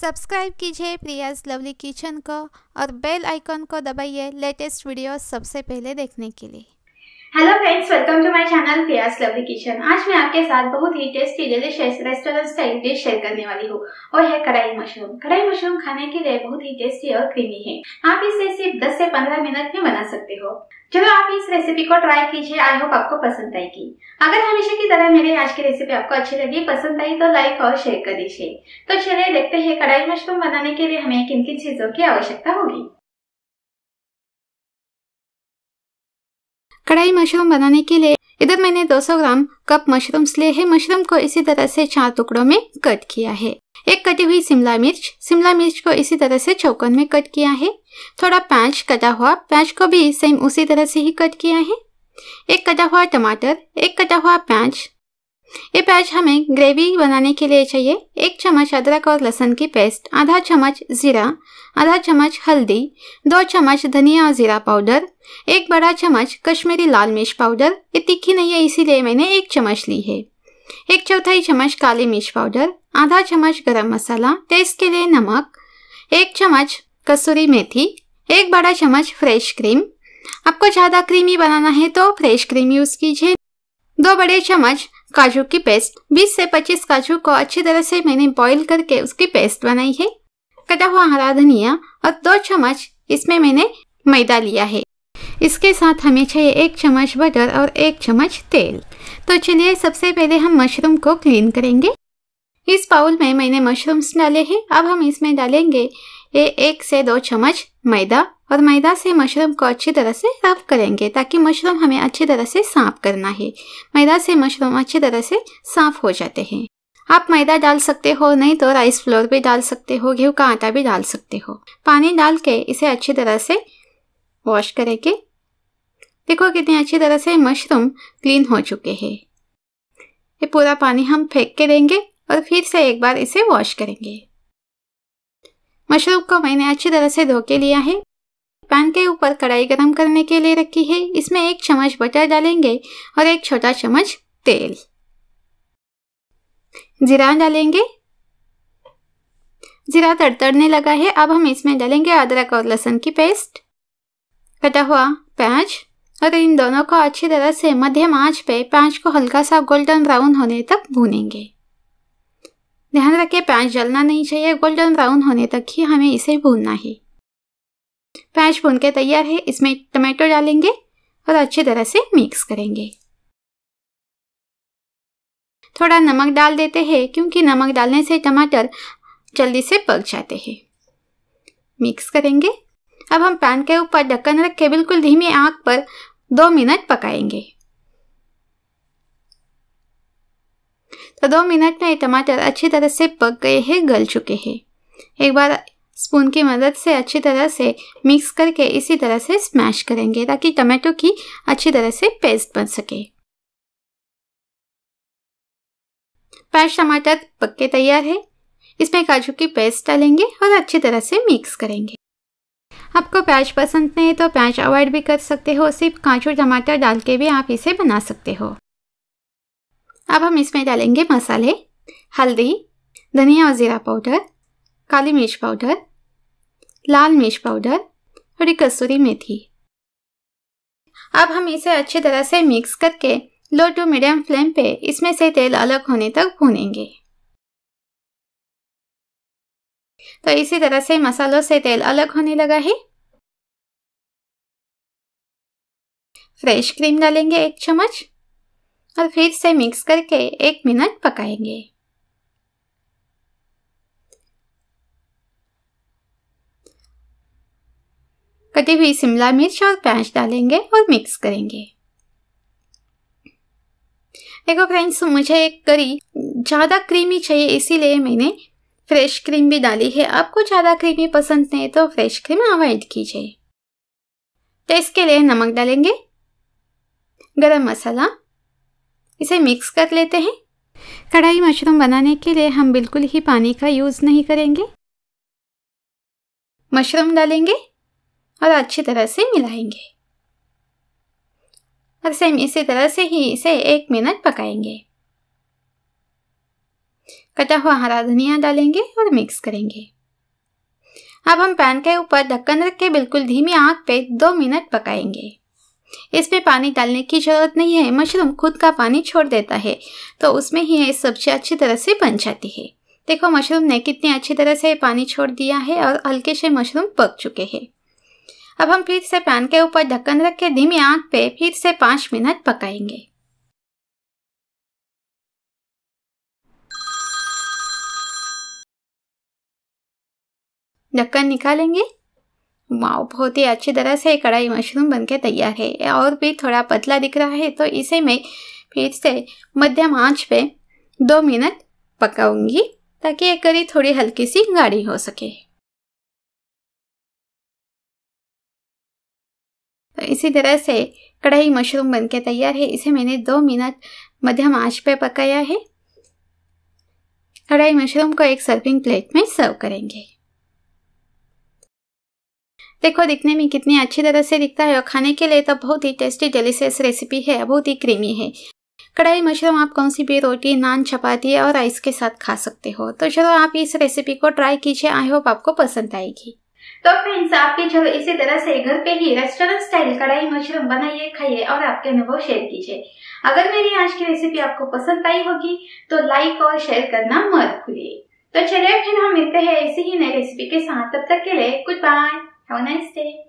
Subscribe कीजिए Priya's lovely kitchen को और बेल आइकन को दबाइए लेटेस्ट वीडियो सबसे पहले देखने के लिए। Hello friends welcome to my channel Priya's lovely kitchen आज मैं आपके साथ बहुत ही tasty delicious restaurant style dish share करने वाली हूँ, और है कढ़ाई मशरूम कढ़ाई मशरूम खाने के लिए बहुत ही टेस्टी और क्रीमी है। आप इसे सिर्फ़ 10 से 15 मिनट में बना सकते हो। चलो आप इस रेसिपी को ट्राई कीजिए आई होप आपको पसंद आएगी। अगर हमेशा की तरह मेरी आज की रेसिपी आपको अच्छी लगी, पसंद आई तो लाइक और शेयर कर दीजिए। तो चलिए देखते हैं कढ़ाई मशरूम बनाने के लिए हमें किन किन चीज़ों की आवश्यकता होगी। कढ़ाई मशरूम बनाने के लिए इधर मैंने 200 ग्राम कप मशरूम्स लिए है। मशरूम को इसी तरह से चार टुकड़ों में कट किया है। एक कटी हुई शिमला मिर्च। शिमला मिर्च को इसी तरह से चौकन में कट किया है। थोड़ा प्याज कटा हुआ। प्याज को भी सेम उसी तरह से ही कट किया है। एक कटा हुआ टमाटर। एक कटा हुआ प्याज। ये प्याज हमें ग्रेवी बनाने के लिए चाहिए। एक चम्मच अदरक और लहसुन की पेस्ट, आधा चम्मच जीरा, आधा चम्मच हल्दी, दो चम्मच धनिया और जीरा पाउडर, एक बड़ा चम्मच कश्मीरी लाल मिर्च पाउडर। ये तीखी नहीं है, इसीलिए मैंने एक चम्मच ली है। एक चौथाई चम्मच काली मिर्च पाउडर, आधा चम्मच गरम मसाला, टेस्ट के लिए नमक, एक चम्मच कसूरी मेथी, एक बड़ा चम्मच फ्रेश क्रीम। आपको ज़्यादा क्रीमी बनाना है तो फ्रेश क्रीम यूज़ कीजिए। दो बड़े चम्मच काजू की पेस्ट। 20 से 25 काजू को अच्छी तरह से मैंने बॉईल करके उसकी पेस्ट बनाई है। कटा हुआ हरा धनिया और दो चम्मच इसमें मैंने मैदा लिया है। इसके साथ हमें चाहिए एक चम्मच बटर और एक चम्मच तेल। तो चलिए सबसे पहले हम मशरूम को क्लीन करेंगे। इस बाउल में मैंने मशरूम्स डाले हैं। अब हम इसमें डालेंगे ये एक से दो चम्मच मैदा और मैदा से मशरूम को अच्छी तरह से रब करेंगे ताकि मशरूम हमें अच्छी तरह से साफ़ करना है। मैदा से मशरूम अच्छी तरह से साफ़ हो जाते हैं। आप मैदा डाल सकते हो, नहीं तो राइस फ्लोर भी डाल सकते हो गेहूँ का आटा भी डाल सकते हो। पानी डाल के इसे अच्छी तरह से वॉश करेंगे। देखो कितनी अच्छी तरह से मशरूम क्लीन हो चुके हैं। ये पूरा पानी हम फेंक के देंगे और फिर से एक बार इसे वॉश करेंगे। मशरूम को मैंने अच्छी तरह से धो के लिया है। पैन के ऊपर कढ़ाई गरम करने के लिए रखी है। इसमें एक चम्मच बटर डालेंगे और एक छोटा चम्मच तेल। जीरा डालेंगे। जीरा तड़तड़ने लगा है। अब हम इसमें डालेंगे अदरक और लहसुन की पेस्ट। कटा हुआ प्याज। और इन दोनों को अच्छी तरह से मध्यम आँच पे प्याज को हल्का सा गोल्डन ब्राउन होने तक भूनेंगे। ध्यान रखें प्याज जलना नहीं चाहिए। गोल्डन ब्राउन होने तक ही हमें इसे भूनना है। प्याज भून के तैयार है। इसमें टमाटो डालेंगे और अच्छी तरह से मिक्स करेंगे। थोड़ा नमक डाल देते हैं, क्योंकि नमक डालने से टमाटर जल्दी से पक जाते हैं। मिक्स करेंगे। अब हम पैन के ऊपर ढक्कन रख के बिल्कुल धीमी आँख पर दो मिनट पकाएँगे। तो दो मिनट में टमाटर अच्छी तरह से पक गए हैं, गल चुके हैं। एक बार स्पून की मदद से अच्छी तरह से मिक्स करके इसी तरह से स्मैश करेंगे ताकि टमाटो की अच्छी तरह से पेस्ट बन सके। पैच टमाटर पक्के तैयार है। इसमें काजू की पेस्ट डालेंगे और अच्छी तरह से मिक्स करेंगे। आपको प्याज पसंद नहीं है तो प्याज अवॉइड भी कर सकते हो, सिर्फ़ काजू टमाटर डाल के भी आप इसे बना सकते हो। अब हम इसमें डालेंगे मसाले, हल्दी, धनिया और ज़ीरा पाउडर, काली मिर्च पाउडर, लाल मिर्च पाउडर और एक कसूरी मेथी। अब हम इसे अच्छी तरह से मिक्स करके लो टू मीडियम फ्लेम पे इसमें से तेल अलग होने तक भूनेंगे। तो इसी तरह से मसालों से तेल अलग होने लगा है। फ्रेश क्रीम डालेंगे एक चम्मच। और फिर से मिक्स करके एक मिनट पकाएँगे। कटी हुई शिमला मिर्च और प्याज डालेंगे और मिक्स करेंगे। देखो फ्रेंड्स मुझे एक करी ज़्यादा क्रीमी चाहिए, इसीलिए मैंने फ्रेश क्रीम भी डाली है। आपको ज़्यादा क्रीमी पसंद नहीं तो फ्रेश क्रीम अवॉइड कीजिए। टेस्ट के लिए नमक डालेंगे। गरम मसाला इसे मिक्स कर लेते हैं। कढ़ाई मशरूम बनाने के लिए हम बिल्कुल ही पानी का यूज़ नहीं करेंगे। मशरूम डालेंगे और अच्छी तरह से मिलाएँगे। और सेम इसी तरह से ही इसे एक मिनट पकाएँगे। कटा हुआ हरा धनिया डालेंगे और मिक्स करेंगे। अब हम पैन के ऊपर ढक्कन रख के बिल्कुल धीमी आँख पे दो मिनट पकाएँगे। इसमें पानी डालने की ज़रूरत नहीं है। मशरूम खुद का पानी छोड़ देता है तो उसमें ही ये सब्ज़ी अच्छी तरह से बन जाती है। देखो, मशरूम ने कितनी अच्छी तरह से पानी छोड़ दिया है और हल्के से मशरूम पक चुके हैं। अब हम फिर से पैन के ऊपर ढक्कन रख के धीमी आँख पे फिर से पाँच मिनट पकाएँगे। ढक्कन निकालेंगे। वाओ बहुत ही अच्छी तरह से कढ़ाई मशरूम बनके तैयार है। और भी थोड़ा पतला दिख रहा है तो इसे मैं फिर से मध्यम आँच पे दो मिनट पकाऊँगी, ताकि ये करी थोड़ी हल्की सी गाढ़ी हो सके। तो इसी तरह से कढ़ाई मशरूम बनके तैयार है। इसे मैंने दो मिनट मध्यम आँच पे पकाया है। कढ़ाई मशरूम को एक सर्विंग प्लेट में सर्व करेंगे। देखो, दिखने में कितनी अच्छी तरह से दिखता है और खाने के लिए तो बहुत ही टेस्टी डेलिशियस रेसिपी है, बहुत ही क्रीमी है। कढ़ाई मशरूम, आप कौन सी भी रोटी, नान, चपाती और राइस के साथ खा सकते हो। तो चलो, आप इस रेसिपी को ट्राई कीजिए आई होप आपको पसंद आएगी। तो फ्रेंड्स आप भी चलो, इसी तरह से घर पे ही रेस्टोरेंट स्टाइल कढ़ाई मशरूम बनाइए, खाइए और आपके अनुभव शेयर कीजिए। अगर मेरी आज की रेसिपी आपको पसंद आई होगी तो लाइक और शेयर करना मत भूलिए। तो चलिए, फिर हम मिलते हैं ऐसी ही नई रेसिपी के साथ। तब तक के लिए goodbye Have a nice day.